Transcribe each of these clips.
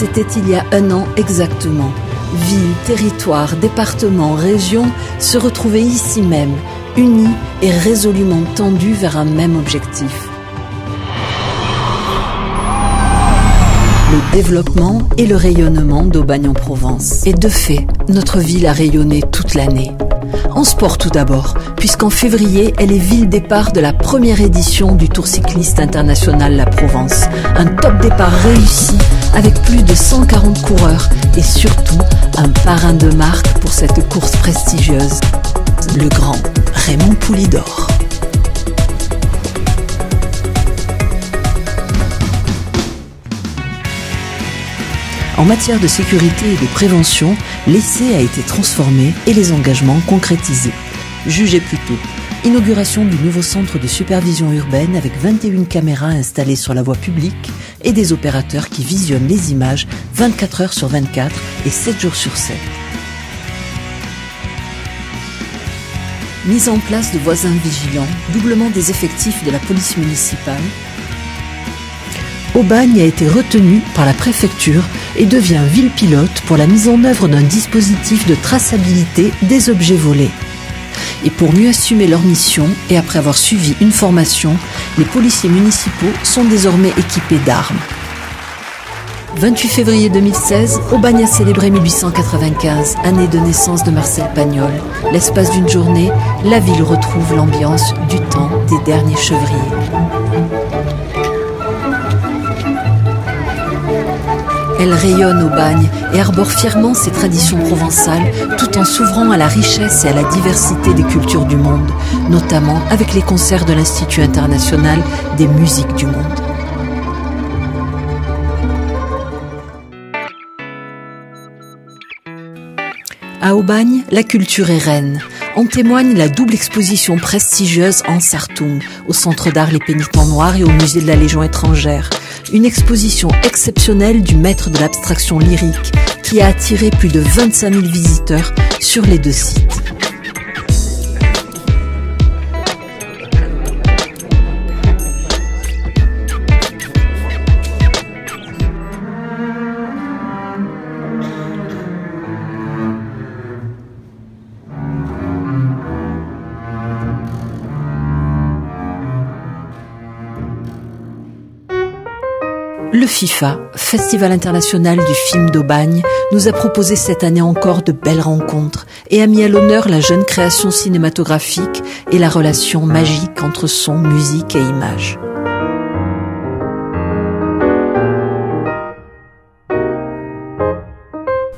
C'était il y a un an exactement. Villes, territoires, départements, régions se retrouvaient ici même, unis et résolument tendus vers un même objectif. Le développement et le rayonnement d'Aubagne en Provence. Et de fait, notre ville a rayonné toute l'année. En sport tout d'abord, puisqu'en février, elle est ville départ de la première édition du Tour cycliste international La Provence. Un top départ réussi avec plus de 140 coureurs et surtout un parrain de marque pour cette course prestigieuse, le grand Raymond Poulidor. En matière de sécurité et de prévention, l'essai a été transformé et les engagements concrétisés. Jugez plutôt. Inauguration du nouveau centre de supervision urbaine avec 21 caméras installées sur la voie publique et des opérateurs qui visionnent les images 24 heures sur 24 et 7 jours sur 7. Mise en place de voisins vigilants, doublement des effectifs de la police municipale, Aubagne a été retenu par la préfecture et devient ville pilote pour la mise en œuvre d'un dispositif de traçabilité des objets volés. Et pour mieux assumer leur mission et après avoir suivi une formation, les policiers municipaux sont désormais équipés d'armes. 28 février 2016, Aubagne a célébré 1895, année de naissance de Marcel Pagnol. L'espace d'une journée, la ville retrouve l'ambiance du temps des derniers chevriers. Elle rayonne au bagne et arbore fièrement ses traditions provençales tout en s'ouvrant à la richesse et à la diversité des cultures du monde, notamment avec les concerts de l'Institut international des musiques du monde. À Aubagne, la culture est reine. En témoigne la double exposition prestigieuse en Sartung, au Centre d'art Les Pénitents Noirs et au Musée de la Légion étrangère. Une exposition exceptionnelle du maître de l'abstraction lyrique qui a attiré plus de 25 000 visiteurs sur les deux sites. FIFA, Festival international du film d'Aubagne, nous a proposé cette année encore de belles rencontres et a mis à l'honneur la jeune création cinématographique et la relation magique entre son, musique et image.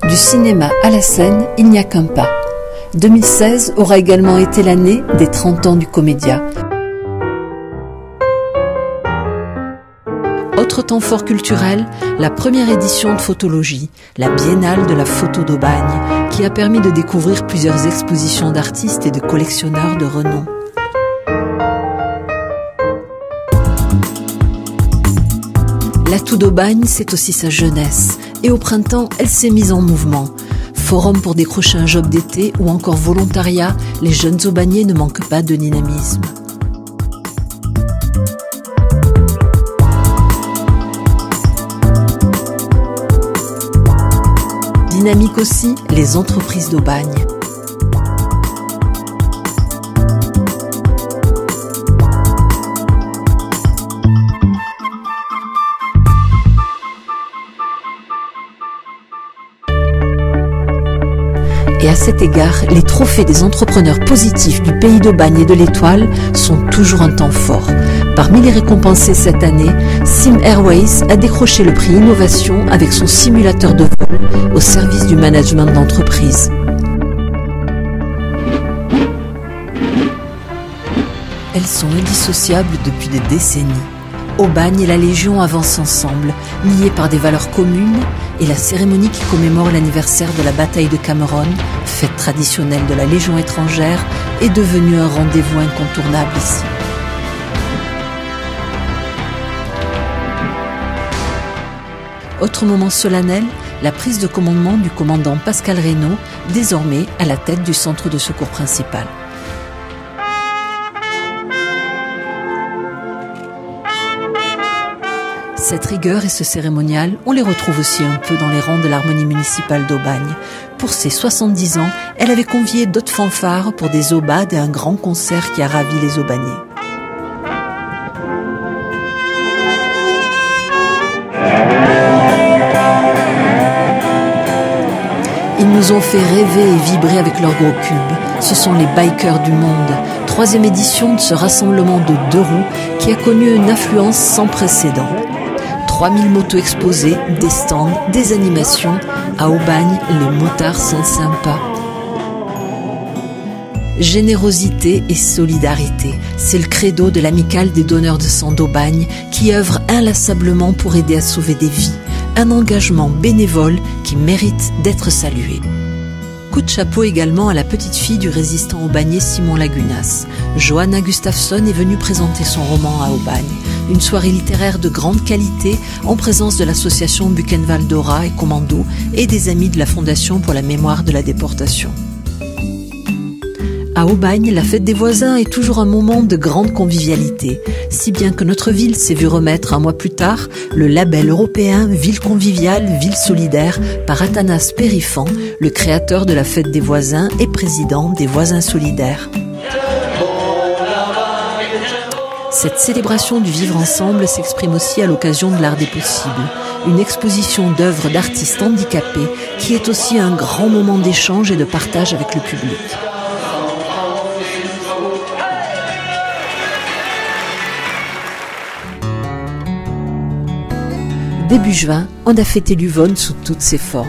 Du cinéma à la scène, il n'y a qu'un pas. 2016 aura également été l'année des 30 ans du comédia. Autre temps fort culturel, la première édition de Photologie, la Biennale de la photo d'Aubagne, qui a permis de découvrir plusieurs expositions d'artistes et de collectionneurs de renom. L'atout d'Aubagne, c'est aussi sa jeunesse, et au printemps, elle s'est mise en mouvement. Forum pour décrocher un job d'été ou encore volontariat, les jeunes aubagniers ne manquent pas de dynamisme. Dynamique aussi, les entreprises d'Aubagne. Et à cet égard, les trophées des entrepreneurs positifs du pays d'Aubagne et de l'Étoile sont toujours un temps fort. Parmi les récompensés cette année, Sim Airways a décroché le prix Innovation avec son simulateur de vol au service du management d'entreprise. Elles sont indissociables depuis des décennies. Aubagne et la Légion avancent ensemble, liés par des valeurs communes, et la cérémonie qui commémore l'anniversaire de la bataille de Cameron, fête traditionnelle de la Légion étrangère, est devenue un rendez-vous incontournable ici. Autre moment solennel, la prise de commandement du commandant Pascal Reynaud, désormais à la tête du centre de secours principal. Cette rigueur et ce cérémonial, on les retrouve aussi un peu dans les rangs de l'harmonie municipale d'Aubagne. Pour ses 70 ans, elle avait convié d'autres fanfares pour des aubades et un grand concert qui a ravi les Aubagniers. Nous ont fait rêver et vibrer avec leurs gros cubes. Ce sont les bikers du monde. Troisième édition de ce rassemblement de deux roues qui a connu une affluence sans précédent. 3000 motos exposées, des stands, des animations. À Aubagne, les motards sont sympas. Générosité et solidarité, c'est le credo de l'amicale des donneurs de sang d'Aubagne qui œuvre inlassablement pour aider à sauver des vies un engagement bénévole mérite d'être salué. Coup de chapeau également à la petite fille du résistant aubagnais Simon Lagunas. Johanna Gustafsson est venue présenter son roman à Aubagne. Une soirée littéraire de grande qualité en présence de l'association Buchenwald Dora et Commando et des amis de la Fondation pour la mémoire de la déportation. À Aubagne, la fête des voisins est toujours un moment de grande convivialité, si bien que notre ville s'est vue remettre un mois plus tard le label européen Ville conviviale, Ville solidaire par Athanas Périfan, le créateur de la fête des voisins et président des voisins solidaires. Cette célébration du vivre ensemble s'exprime aussi à l'occasion de l'art des possibles, une exposition d'œuvres d'artistes handicapés qui est aussi un grand moment d'échange et de partage avec le public. Début juin, on a fêté l'Uvonne sous toutes ses formes.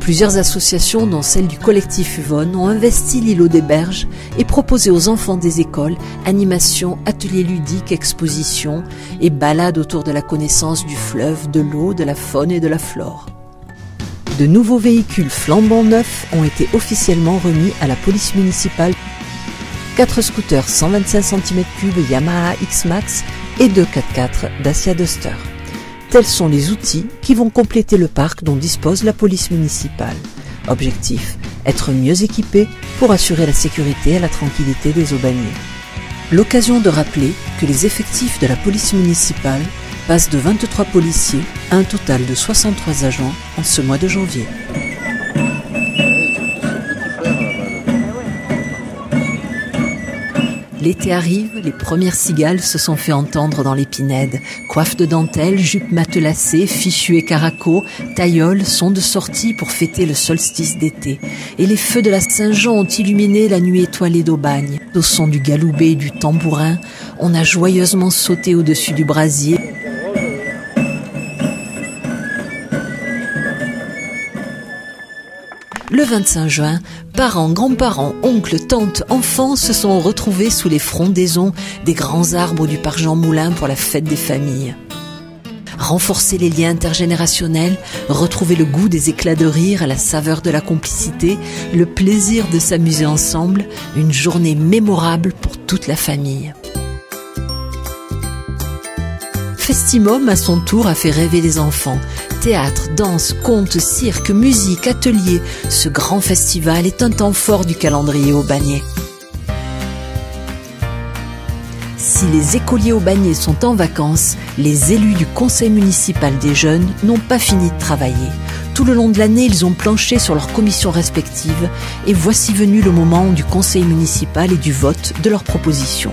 Plusieurs associations, dont celle du collectif Uvonne, ont investi l'îlot des Berges et proposé aux enfants des écoles animations, ateliers ludiques, expositions et balades autour de la connaissance du fleuve, de l'eau, de la faune et de la flore. De nouveaux véhicules flambant neufs ont été officiellement remis à la police municipale. Quatre scooters 125 cm3 Yamaha X-Max et deux 4x4 Dacia Duster. Tels sont les outils qui vont compléter le parc dont dispose la police municipale. Objectif être mieux équipé pour assurer la sécurité et la tranquillité des Aubaniers. L'occasion de rappeler que les effectifs de la police municipale passent de 23 policiers à un total de 63 agents en ce mois de janvier. L'été arrive, les premières cigales se sont fait entendre dans l'épinède. Coiffe de dentelle, jupe matelassée, fichu et caraco, tailleul sont de sortie pour fêter le solstice d'été. Et les feux de la Saint-Jean ont illuminé la nuit étoilée d'Aubagne. Au son du galoubet et du tambourin, on a joyeusement sauté au-dessus du brasier. Le 25 juin, parents, grands-parents, oncles, tantes, enfants se sont retrouvés sous les frondaisons des grands arbres du parc Jean Moulin pour la fête des familles. Renforcer les liens intergénérationnels, retrouver le goût des éclats de rire, la saveur de la complicité, le plaisir de s'amuser ensemble, une journée mémorable pour toute la famille. Festimum, à son tour, a fait rêver les enfants. Théâtre, danse, contes, cirque, musique, atelier, ce grand festival est un temps fort du calendrier au Bagné. Si les écoliers au Bagné sont en vacances, les élus du conseil municipal des jeunes n'ont pas fini de travailler. Tout le long de l'année, ils ont planché sur leurs commissions respectives et voici venu le moment du conseil municipal et du vote de leurs propositions.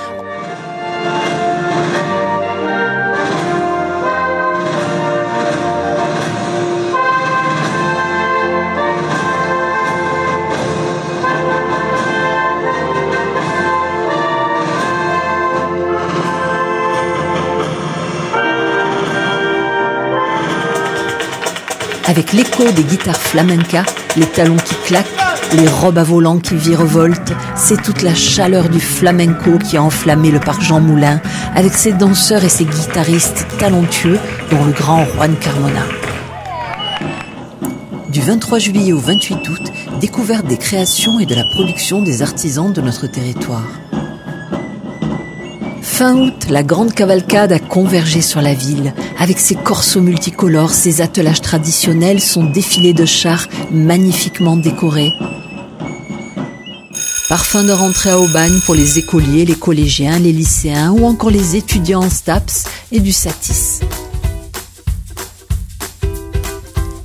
avec l'écho des guitares flamenca les talons qui claquent, les robes à volant qui virevoltent, c'est toute la chaleur du flamenco qui a enflammé le parc Jean Moulin avec ses danseurs et ses guitaristes talentueux, dont le grand Juan Carmona. Du 23 juillet au 28 août, découverte des créations et de la production des artisans de notre territoire. Fin août, la grande cavalcade a convergé sur la ville. Avec ses corsos multicolores, ses attelages traditionnels, son défilé de chars magnifiquement décorés. Parfum de rentrée à Aubagne pour les écoliers, les collégiens, les lycéens ou encore les étudiants en STAPS et du SATIS.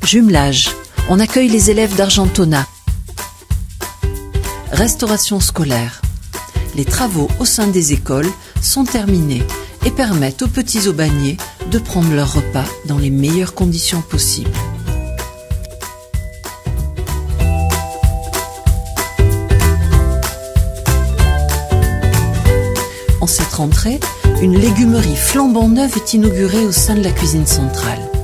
Jumelage. On accueille les élèves d'Argentona. Restauration scolaire. Les travaux au sein des écoles sont terminés et permettent aux petits aubaniers de prendre leur repas dans les meilleures conditions possibles. En cette rentrée, une légumerie flambant neuve est inaugurée au sein de la cuisine centrale.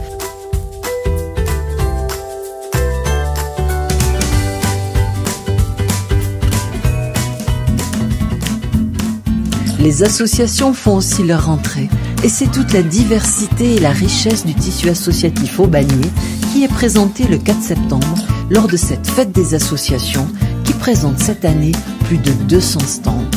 Les associations font aussi leur entrée. Et c'est toute la diversité et la richesse du tissu associatif au Bagné qui est présenté le 4 septembre lors de cette fête des associations qui présente cette année plus de 200 stands.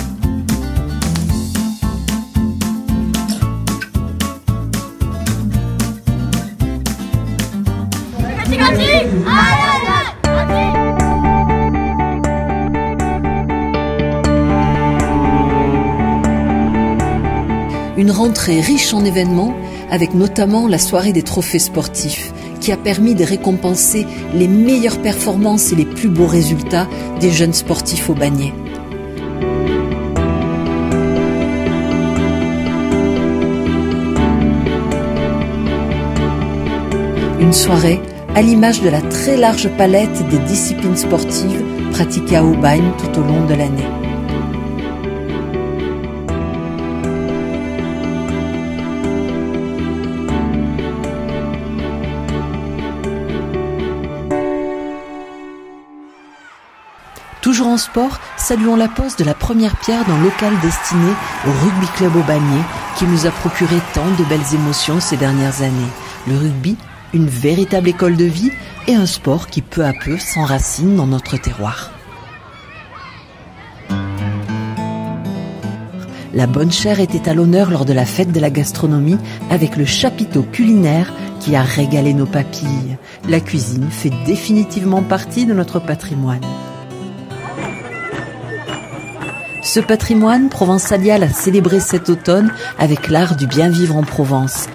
Une rentrée riche en événements, avec notamment la soirée des trophées sportifs, qui a permis de récompenser les meilleures performances et les plus beaux résultats des jeunes sportifs au Bagné. Une soirée à l'image de la très large palette des disciplines sportives pratiquées à Aubagne tout au long de l'année. Toujours en sport, saluons la pose de la première pierre d'un local destiné au Rugby Club Aubagne qui nous a procuré tant de belles émotions ces dernières années. Le rugby, une véritable école de vie et un sport qui peu à peu s'enracine dans notre terroir. La bonne chère était à l'honneur lors de la fête de la gastronomie avec le chapiteau culinaire qui a régalé nos papilles. La cuisine fait définitivement partie de notre patrimoine. Ce patrimoine provençalial a célébré cet automne avec l'art du bien vivre en Provence.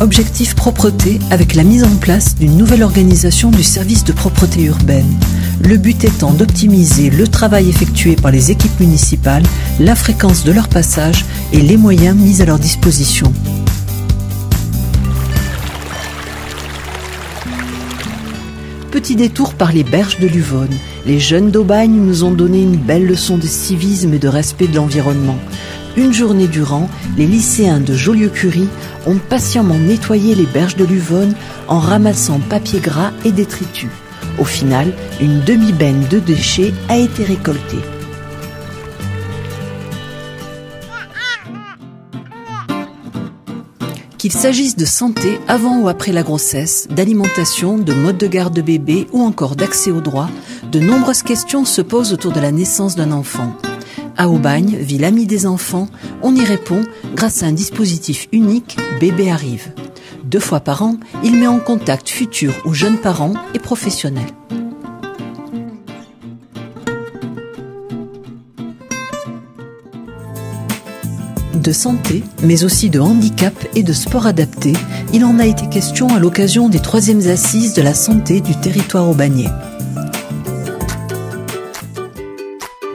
Objectif propreté avec la mise en place d'une nouvelle organisation du service de propreté urbaine. Le but étant d'optimiser le travail effectué par les équipes municipales, la fréquence de leur passage et les moyens mis à leur disposition. Petit détour par les berges de l'Uvonne. Les jeunes d'Aubagne nous ont donné une belle leçon de civisme et de respect de l'environnement. Une journée durant, les lycéens de Jolieu-Curie ont patiemment nettoyé les berges de l'Uvonne en ramassant papier gras et détritus. Au final, une demi-benne de déchets a été récoltée. Qu'il s'agisse de santé avant ou après la grossesse, d'alimentation, de mode de garde de bébé ou encore d'accès aux droits, de nombreuses questions se posent autour de la naissance d'un enfant. À Aubagne, ville amie des enfants, on y répond grâce à un dispositif unique, Bébé Arrive. Deux fois par an, il met en contact futurs ou jeunes parents et professionnels. De santé, mais aussi de handicap et de sport adapté, il en a été question à l'occasion des troisièmes assises de la santé du territoire au Bagné.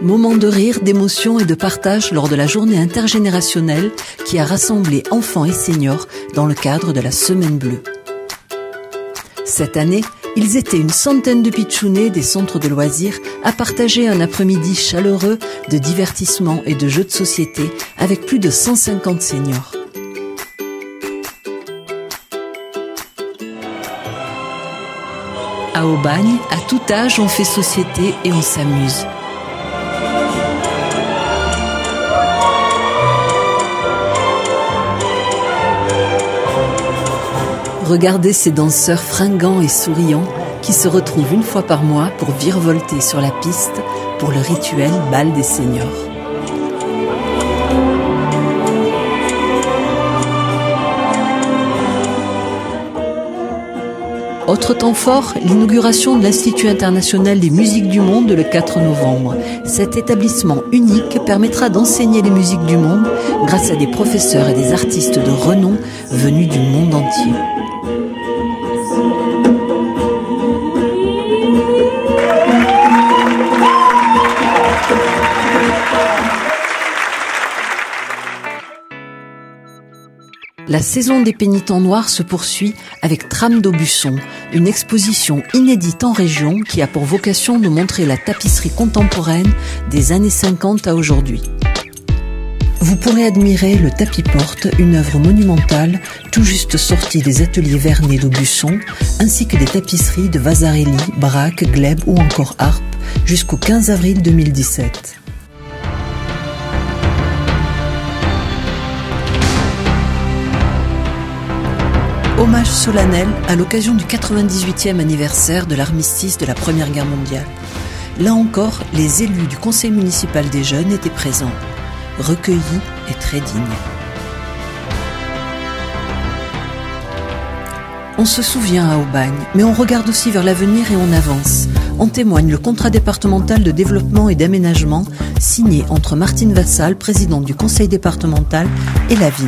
Moment de rire, d'émotion et de partage lors de la journée intergénérationnelle qui a rassemblé enfants et seniors dans le cadre de la Semaine Bleue. Cette année, ils étaient une centaine de pitchounets des centres de loisirs à partager un après-midi chaleureux de divertissement et de jeux de société avec plus de 150 seniors. À Aubagne, à tout âge, on fait société et on s'amuse. Regardez ces danseurs fringants et souriants qui se retrouvent une fois par mois pour virevolter sur la piste pour le rituel bal des seniors. Autre temps fort, l'inauguration de l'Institut international des musiques du monde le 4 novembre. Cet établissement unique permettra d'enseigner les musiques du monde grâce à des professeurs et des artistes de renom venus du monde entier. La saison des pénitents noirs se poursuit avec Trame d'Aubusson, une exposition inédite en région qui a pour vocation de montrer la tapisserie contemporaine des années 50 à aujourd'hui. Vous pourrez admirer le tapis porte, une œuvre monumentale tout juste sortie des ateliers Vernet d'Aubusson, ainsi que des tapisseries de Vasarely, Braque, Gleb ou encore Harpe jusqu'au 15 avril 2017. Hommage solennel à l'occasion du 98e anniversaire de l'armistice de la Première Guerre mondiale. Là encore, les élus du conseil municipal des jeunes étaient présents, recueillis et très dignes. On se souvient à Aubagne, mais on regarde aussi vers l'avenir et on avance. En témoigne le contrat départemental de développement et d'aménagement signé entre Martine Vassal, présidente du conseil départemental, et la ville.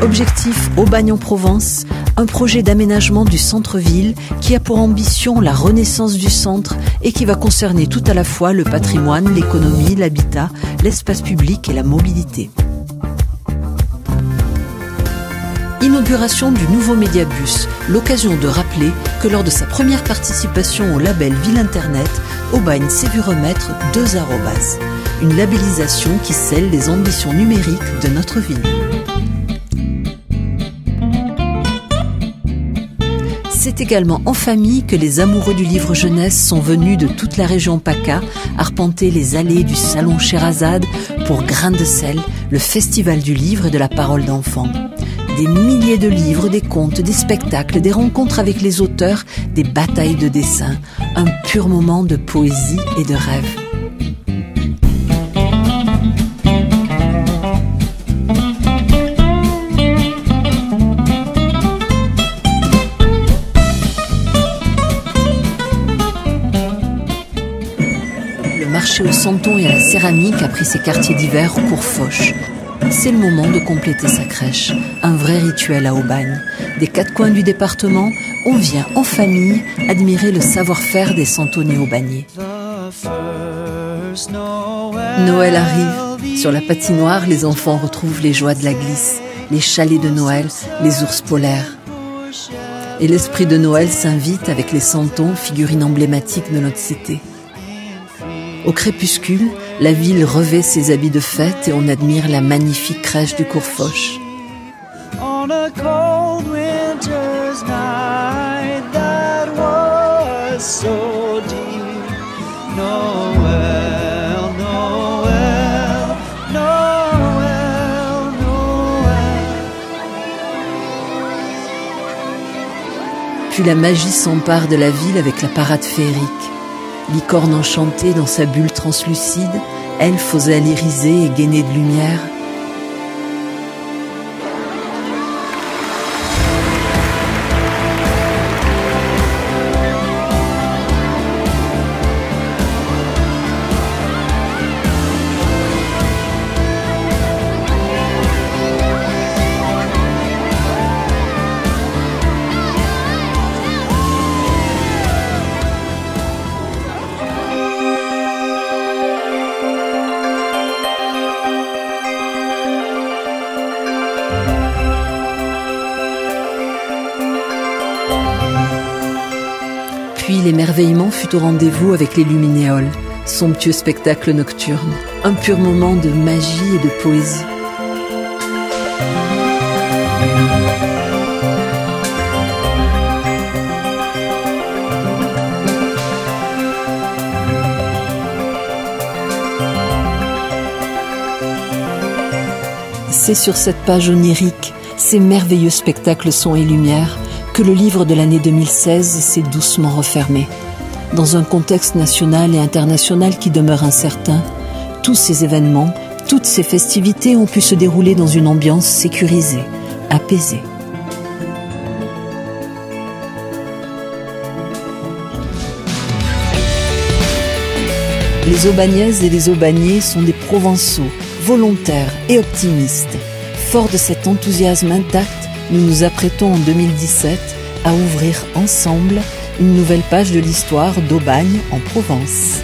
Objectif Aubagne-en-Provence, un projet d'aménagement du centre-ville qui a pour ambition la renaissance du centre et qui va concerner tout à la fois le patrimoine, l'économie, l'habitat, l'espace public et la mobilité. Inauguration du nouveau Médiabus, l'occasion de rappeler que lors de sa première participation au label Ville Internet, Aubagne s'est vu remettre deux arrobas, une labellisation qui scelle les ambitions numériques de notre ville. C'est également en famille que les amoureux du livre jeunesse sont venus de toute la région PACA arpenter les allées du salon Sherazade pour Grain de sel, le festival du livre et de la parole d'enfant. Des milliers de livres, des contes, des spectacles, des rencontres avec les auteurs, des batailles de dessin, un pur moment de poésie et de rêve. marché au santon et à la céramique a pris ses quartiers d'hiver au cours Foch. C'est le moment de compléter sa crèche, un vrai rituel à Aubagne. Des quatre coins du département, on vient en famille admirer le savoir-faire des santonniers aubagniers. Noël arrive. Sur la patinoire, les enfants retrouvent les joies de la glisse, les chalets de Noël, les ours polaires. Et l'esprit de Noël s'invite avec les santons, figurines emblématiques de notre cité. Au crépuscule, la ville revêt ses habits de fête et on admire la magnifique crèche du Courfoche. Puis la magie s'empare de la ville avec la parade féerique licorne enchantée dans sa bulle translucide, elfe aux ailes irisées et gainées de lumière, Puis l'émerveillement fut au rendez-vous avec les luminéoles, somptueux spectacle nocturne, un pur moment de magie et de poésie. C'est sur cette page onirique, ces merveilleux spectacles son et lumière, le livre de l'année 2016 s'est doucement refermé. Dans un contexte national et international qui demeure incertain, tous ces événements, toutes ces festivités ont pu se dérouler dans une ambiance sécurisée, apaisée. Les Aubagnaises et les Aubagnais sont des Provençaux, volontaires et optimistes. Fort de cet enthousiasme intact, nous nous apprêtons en 2017 à ouvrir ensemble une nouvelle page de l'histoire d'Aubagne en Provence.